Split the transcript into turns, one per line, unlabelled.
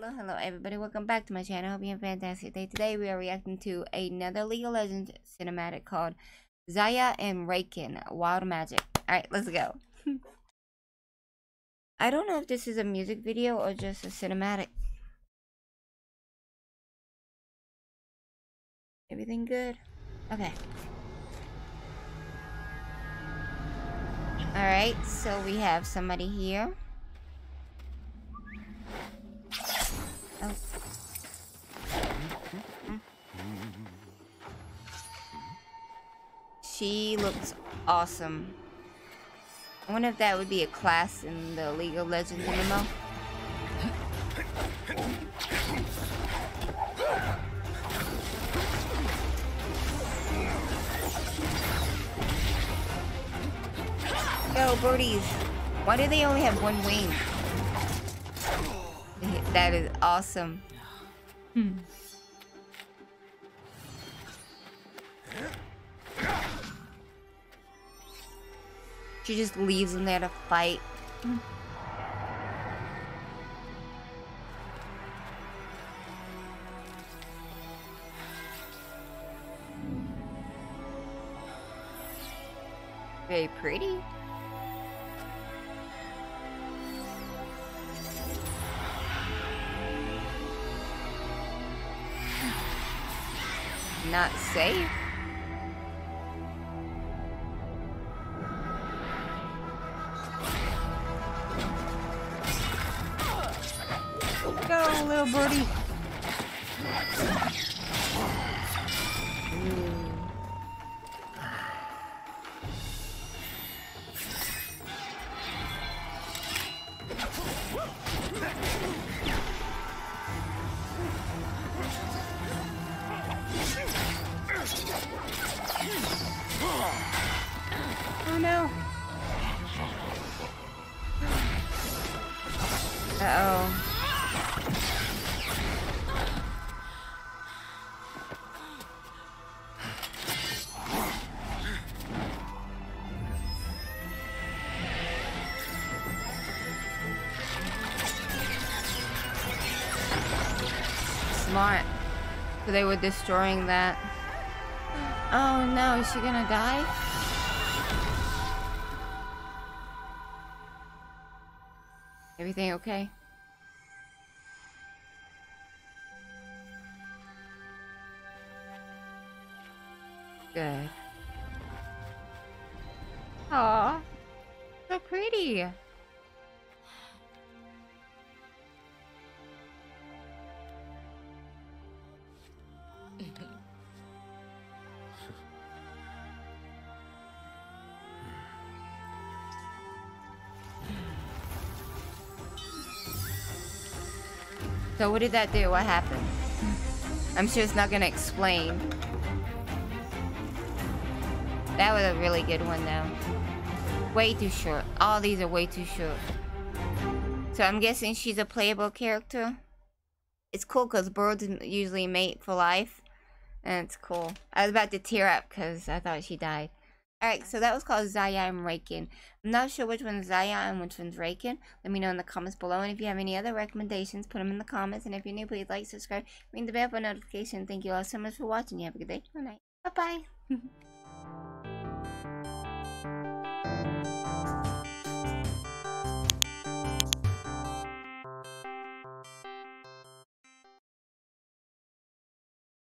Hello, hello everybody, welcome back to my channel. Hope you have a fantastic day. Today we are reacting to another League of Legends cinematic called Xayah and Rakan Wild Magic. Alright, let's go. I don't know if this is a music video or just a cinematic. Everything good? Okay. Alright, so we have somebody here. She looks awesome. I wonder if that would be a class in the League of Legends MMO. Go, birdies! Why do they only have one wing? That is awesome. Hmm. She just leaves them there to fight. Very pretty. Not safe. Go, little birdie. Oh no. Uh-oh. Smart. So they were destroying that. Oh no, is she gonna die? Everything okay? Good. Aw, so pretty. So what did that do? What happened? I'm sure it's not gonna explain. That was a really good one though. Way too short. All these are way too short. So I'm guessing she's a playable character. It's cool because birds usually mate for life. And it's cool. I was about to tear up because I thought she died. Alright, so that was called Xayah and Rakan. I'm not sure which one's Xayah and which one's Rakan. Let me know in the comments below. And if you have any other recommendations, put them in the comments. And if you're new, please like, subscribe, ring the bell for notification. Thank you all so much for watching. You have a good day. Good night. Bye-bye.